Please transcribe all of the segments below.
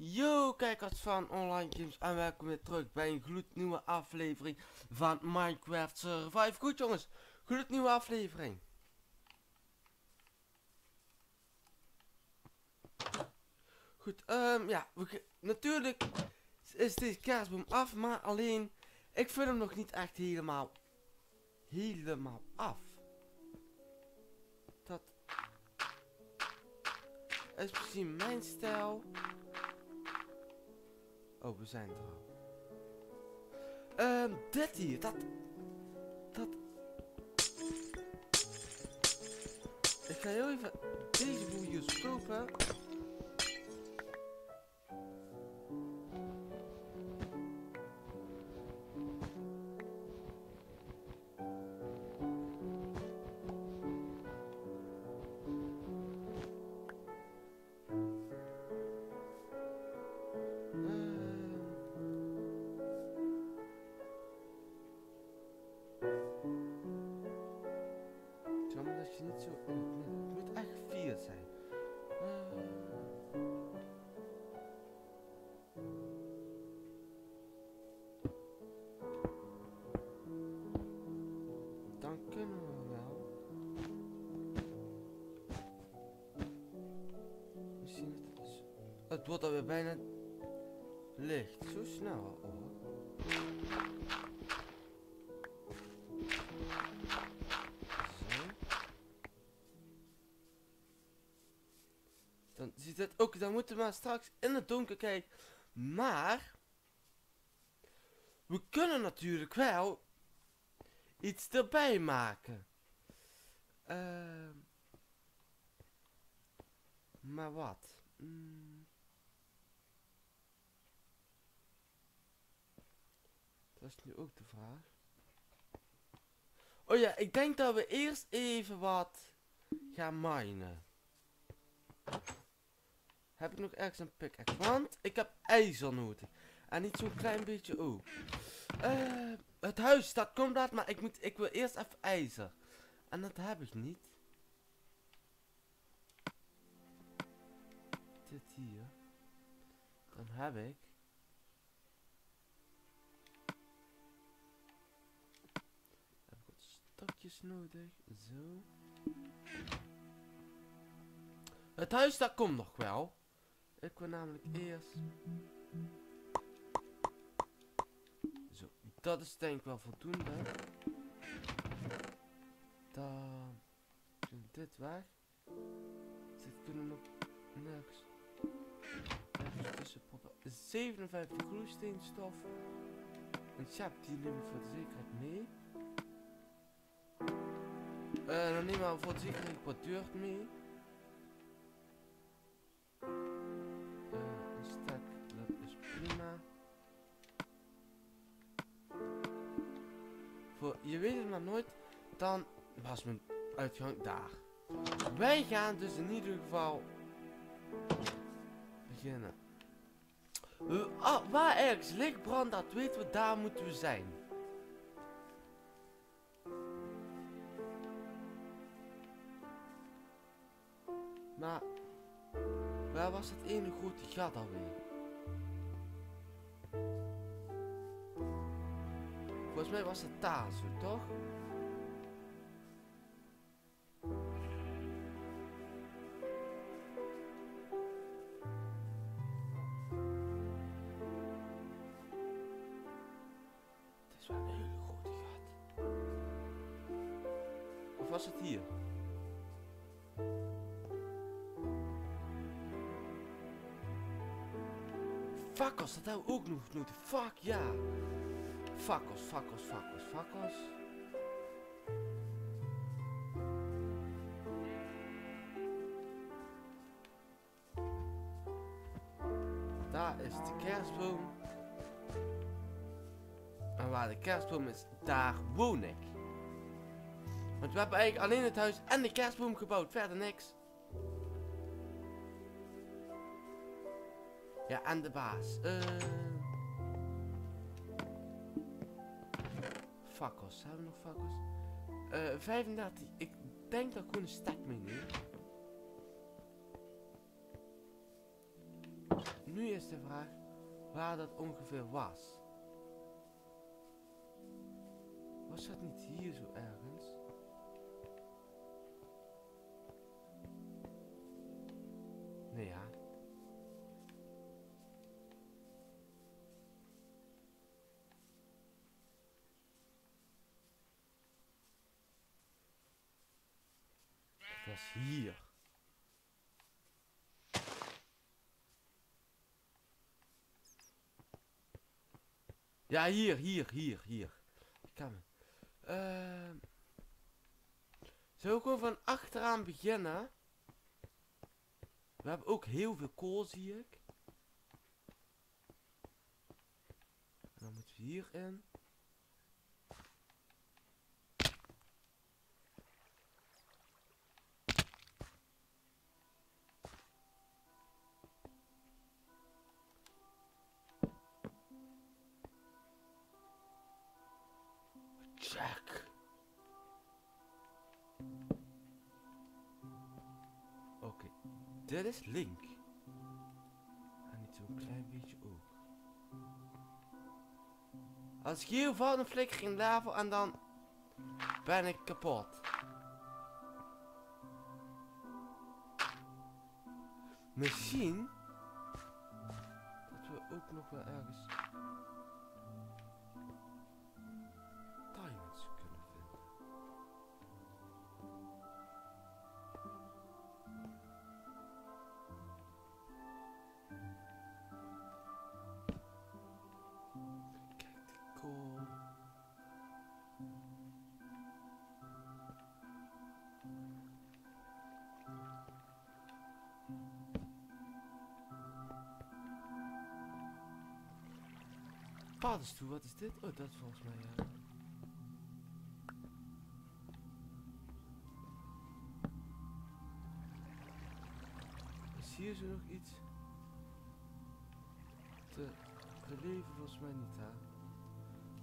Yo kijkers van Online Games en welkom weer terug bij een gloednieuwe aflevering van Minecraft Survive. Goed jongens, gloednieuwe aflevering. Goed, ehm ja, we, natuurlijk is deze kerstboom af, maar alleen, ik vind hem nog niet echt helemaal, helemaal af. Dat is misschien mijn stijl. Oh, we zijn er al. Ehm, dit hier, dat... Dat... Ik ga heel even deze boel hier Het wordt alweer bijna licht. Zo snel. Zo. Dan ziet het ook, dan moeten we maar straks in het donker kijken. Maar we kunnen natuurlijk wel iets erbij maken. Ehm maar wat? Mm. Dat is nu ook de vraag. Oh ja, ik denk dat we eerst even wat gaan minen. Heb ik nog ergens een pickaxe? Want ik heb ijzer nodig. En niet zo'n klein beetje ook. Eh, het huis, komt dat, maar ik, moet, ik wil eerst even ijzer. En dat heb ik niet. Dit hier. Dan. Heb ik nodig. Zo. Het huis, dat komt nog wel. Ik wil namelijk eerst... Zo, dat is denk ik wel voldoende. Dan... doen dit weg. Dit kunnen we nog nergens... Nergens tussen proppen. 57 gloeisteenstof. Een chap, die nemen we voor de zekerheid mee. Eh, dan nemen we voor de zekerheid wat dirt mee. Eh, een dat is prima. Voor, je weet het maar nooit, dan was mijn uitgang daar. Wij gaan dus in ieder geval beginnen. We- ah, waar ergens licht brandt, dat weten we, daar moeten we zijn. Maar, waar was het ene grote gat alweer? Volgens mij was het daar toch? Dat we ook nog nodig. Fuck ja. Fakkels, fakkels, fakkels, fakkels. Daar is de kerstboom. En waar de kerstboom is, daar woon ik. Want we hebben eigenlijk alleen het huis en de kerstboom gebouwd, verder niks. Ja, en de baas. Eh. Fakkels, hebben we nog fakkels? Eh, 35. Ik denk dat ik gewoon een stek nu is de vraag waar dat ongeveer was. Was dat niet hier zo ergens? Nee ja. Hier. Ja, hier, hier, hier, hier. Ik kan hem. Ehm. Zullen we gewoon van achteraan beginnen? We hebben ook heel veel kool, zie ik. En dan moeten we hierin. Dit is Link. En niet zo'n klein beetje ook. Als ik hier val, dan flikker ik in lava en dan ben ik kapot. Misschien dat we ook nog wel ergens Paddenstoel, wat is dit? Oh, dat volgens mij, ja. Is hier zo nog iets te beleven? Volgens mij niet, hè.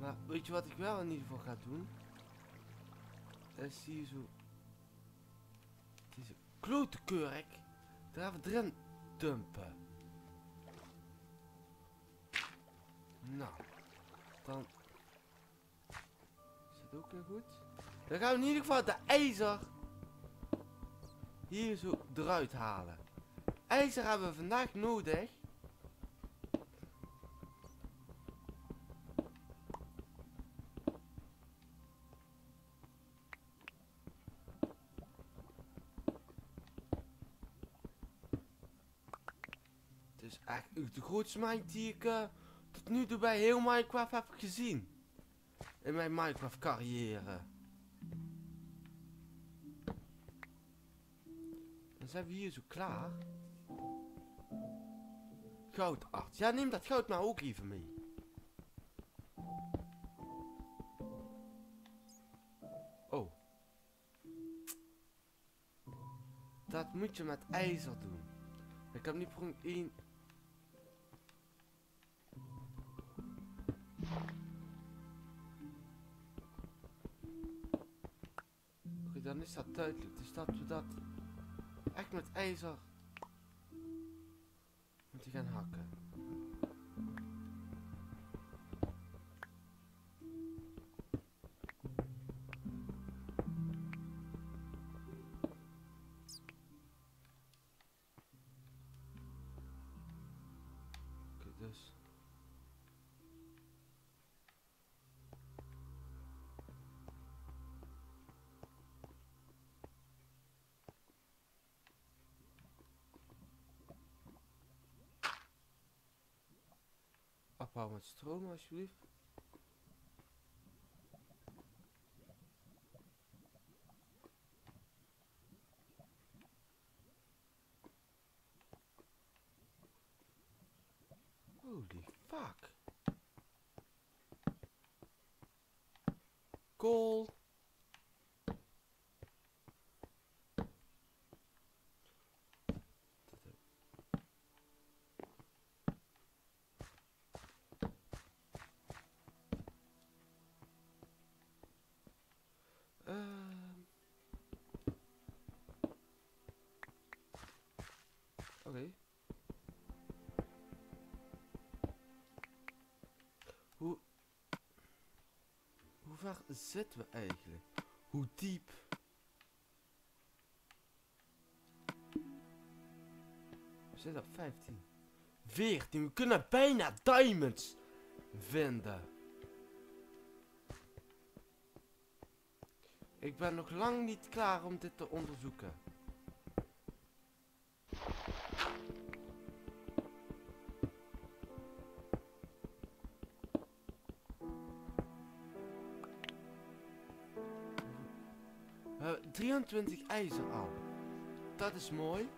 Maar weet je wat ik wel in ieder geval ga doen? Is hier zo... Deze klote kurk daar even erin dumpen. Nou, dan is het ook weer goed. Dan gaan we in ieder geval de ijzer hier zo eruit halen. IJzer hebben we vandaag nodig. Het is echt de grootste mine die eh, nu toe bij heel Minecraft heb gezien. In mijn Minecraft carrière. Dan zijn we hier zo klaar. Goudarts. Ja, neem dat goud maar ook even mee. Oh. Dat moet je met ijzer doen. Ik heb nu per 1 is dat duidelijk. Dus dat we dat echt met ijzer moeten gaan hakken. Pak maar stroom alsjeblieft. Hoe... Hoe ver zitten we eigenlijk? Hoe diep? We zitten op 15. 14. We kunnen bijna diamonds vinden. Ik ben nog lang niet klaar om dit te onderzoeken. 23 ijzer al. Dat is mooi.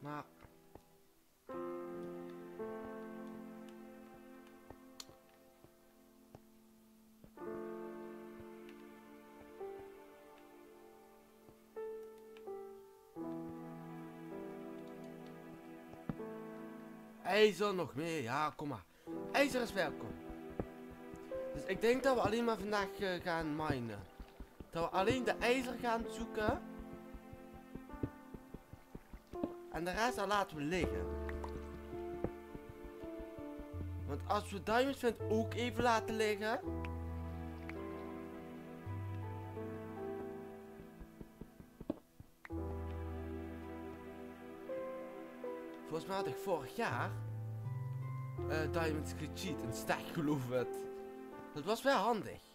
Maar... IJzer nog meer, ja, kom maar. IJzer is welkom. Dus ik denk dat we alleen maar vandaag eh, gaan minen. Dat we alleen de ijzer gaan zoeken. En de rest dan laten we liggen. Want als we diamonds vinden, ook even laten liggen. Volgens mij had ik vorig jaar eh diamonds gecheat en sterk geloof het. Dat was wel handig.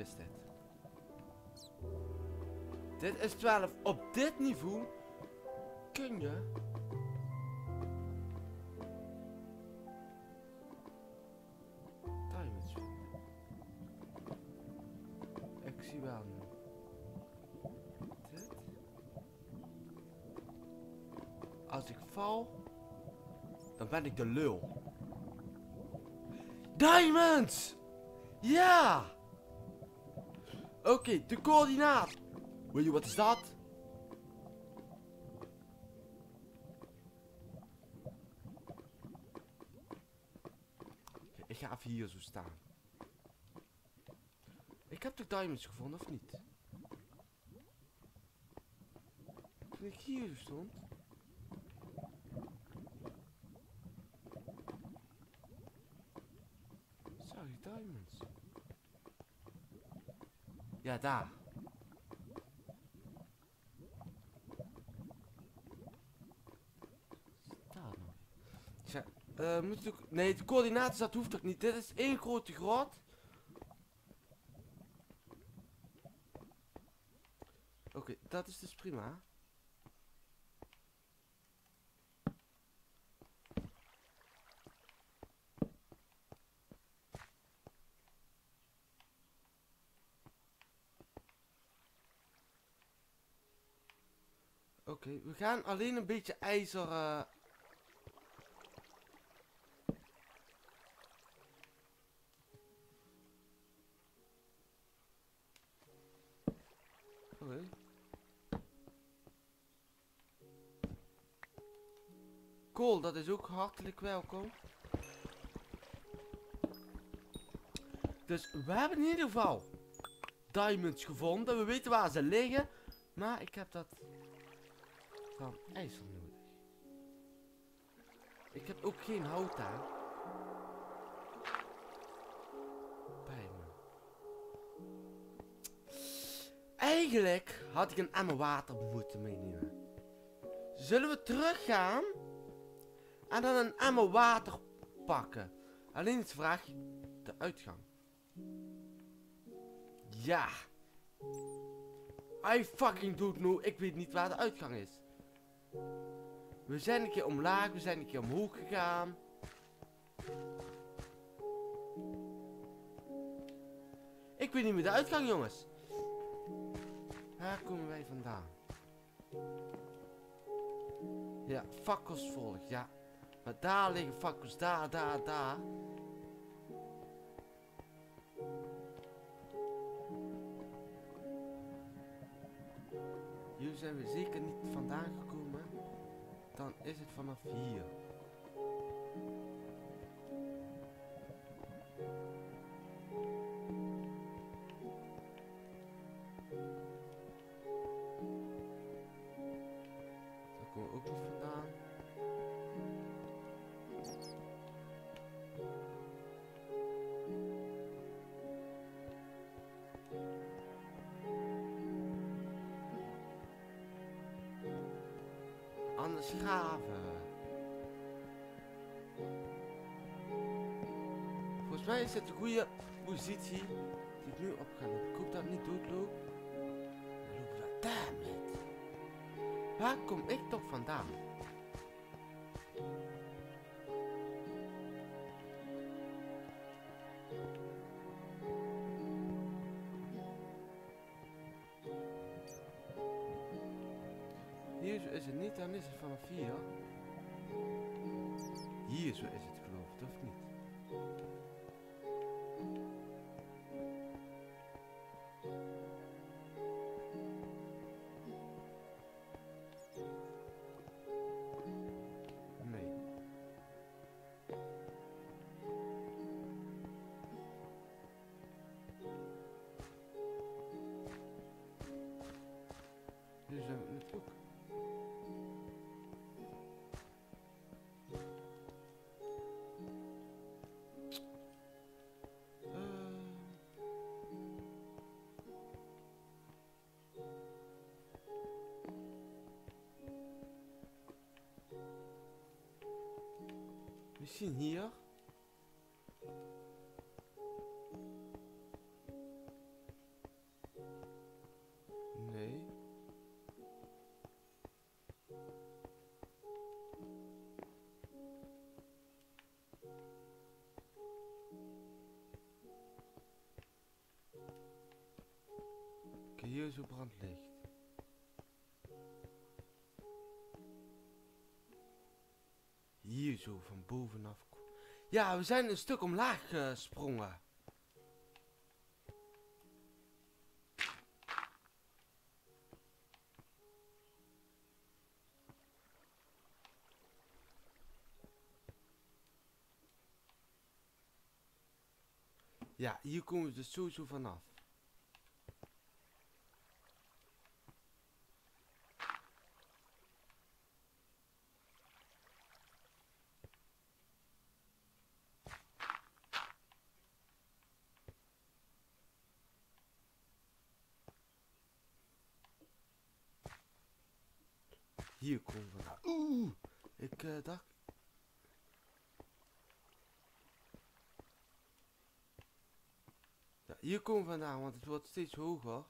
Dit? Dit is 12. Op dit niveau kun je. Diamonds vinden. Ik zie wel nu. Dit. Als ik val, dan ben ik de lul. Diamonds! Ja! Oké, de coördinaat. Weet je wat is dat? Ik ga even hier zo staan. Ik heb de diamonds gevonden, of niet? Toen ik hier stond. Zag ik diamonds? Ja, daar. Staat nog. Ja, eh, moet ook... Nee, de coördinaten, dat hoeft ook niet. Dit is één grote grot. Oké, dat is dus prima. Oké, we gaan alleen een beetje ijzer... Oké. Cool, dat is ook hartelijk welkom. Dus we hebben in ieder geval diamonds gevonden. We weten waar ze liggen. Maar ik heb dat ijzer nodig. Ik heb ook geen hout daar. Bij. Eigenlijk had ik een emmer water moeten meenemen. Zullen we teruggaan? En dan een emmer water pakken. Alleen het vraag de uitgang. Ja. I fucking don't know. Ik weet niet waar de uitgang is. We zijn een keer omlaag, we zijn een keer omhoog gegaan. Ik weet niet meer de uitgang, jongens. Waar komen wij vandaan? Ja, fakkersvolk, ja. Maar daar liggen fakkels, daar, daar, daar. Hier zijn we zeker niet vandaan gekomen. Dan is het vanaf hier. Daar Volgens mij is het een goede positie die ik nu op ga lopen. Ik hoop dat niet doodloop. Daar met. Waar kom ik toch vandaan? Dan is het vanaf hier. Hier zo is het geloof ik, of niet? Misschien hier? Nee. Kijk, hier is hoe Zo van bovenaf. Ja, we zijn een stuk omlaag gesprongen. Ja, hier komen we dus sowieso vanaf. Hier komen we. Oeh, ik eh, dacht... Ja, hier komen we vandaan, want het wordt steeds hoger.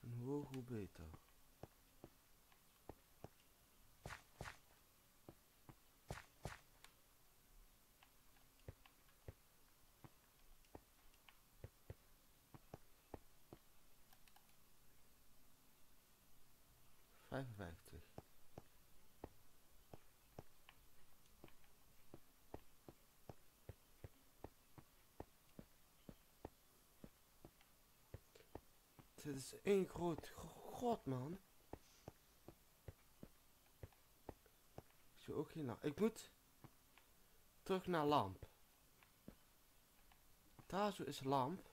En hoe hoger, hoe beter. Vijfenvijftig. Dit is één groot gro- grot, man. Ik zie ook geen lamp. Ik moet terug naar lamp. Daar zo is lamp.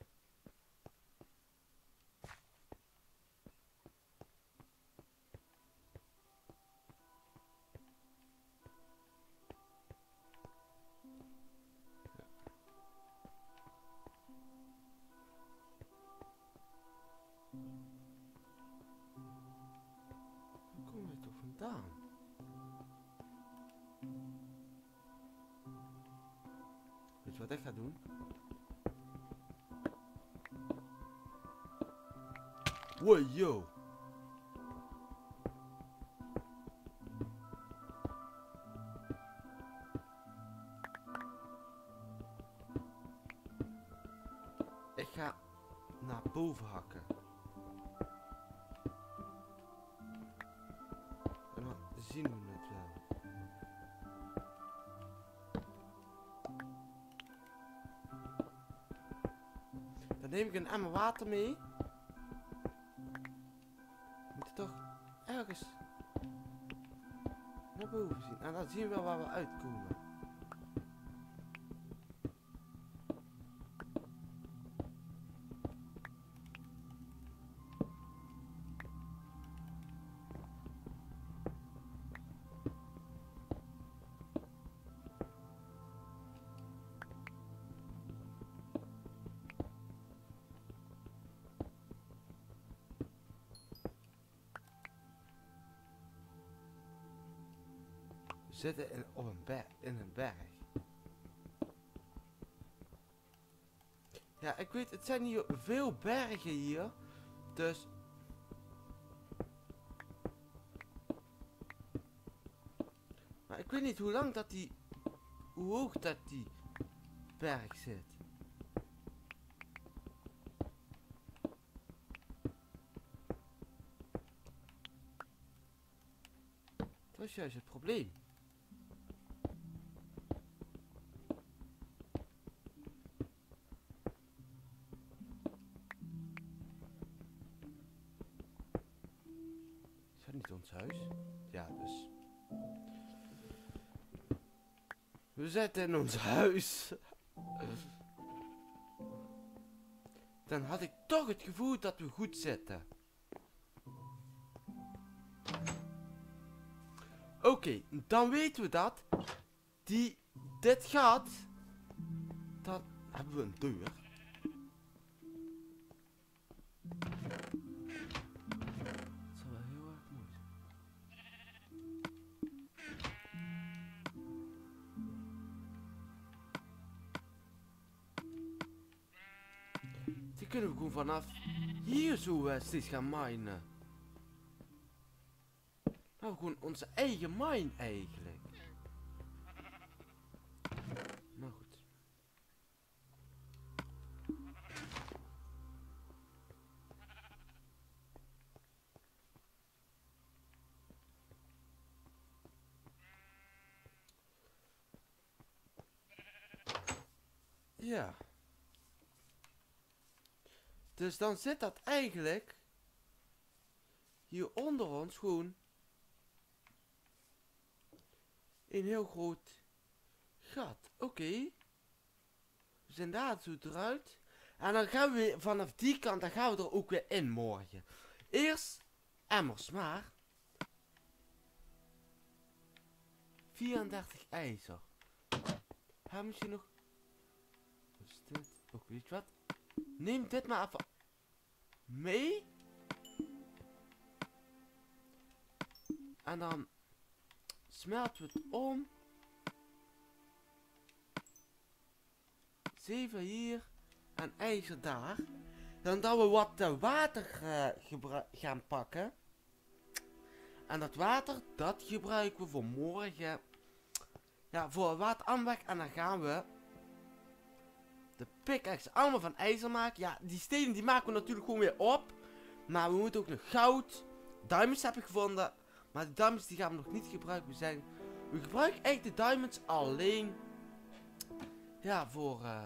Wow, yo. Ik ga naar boven hakken. En dan zien we het wel. Dan neem ik een emmer water mee. En dan zien we waar we uitkomen. Zitten in, op een berg, in een berg. Ja, ik weet, het zijn hier veel bergen hier. Dus... Maar ik weet niet hoe lang dat die... Hoe hoog dat die berg zit. Dat is juist het probleem. We zitten in ons huis. Dan had ik toch het gevoel dat we goed zitten. Oké, dan weten we dat. Die, dit gaat. Dan hebben we een deur. Kunnen we gewoon vanaf hier zo eh, steeds gaan minen. Nou, gewoon onze eigen mine eigenlijk. Dus dan zit dat eigenlijk hier onder ons gewoon een heel groot gat. Oké. We zijn daar zo eruit. En dan gaan we vanaf die kant, dan gaan we er ook weer in morgen. Eerst emmers maar. 34 ijzer. Hebben we nog... Wat is dit? Weet je wat? Neem dit maar even mee. En dan smelten we het om. 7 hier en ijzer daar. Dan dat we wat water eh, gaan pakken. En dat water, dat gebruiken we voor morgen. Ja, voor water aanweg. En dan gaan we de pickaxe allemaal van ijzer maken. Ja, die stenen die maken we natuurlijk gewoon weer op. Maar we moeten ook nog goud. Diamonds heb ik gevonden. Maar de diamonds die gaan we nog niet gebruiken. We, zijn, we gebruiken eigenlijk de diamonds alleen. Ja, voor... eh?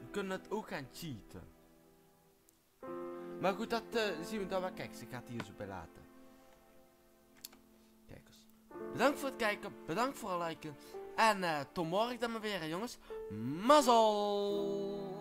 We kunnen het ook gaan cheaten. Maar goed, dat eh, zien we dan wel. Kijk, ze gaat hier zo bij laten. Kijkers. Bedankt voor het kijken. Bedankt voor het liken. En eh, tot morgen dan maar weer, jongens. Mazzel!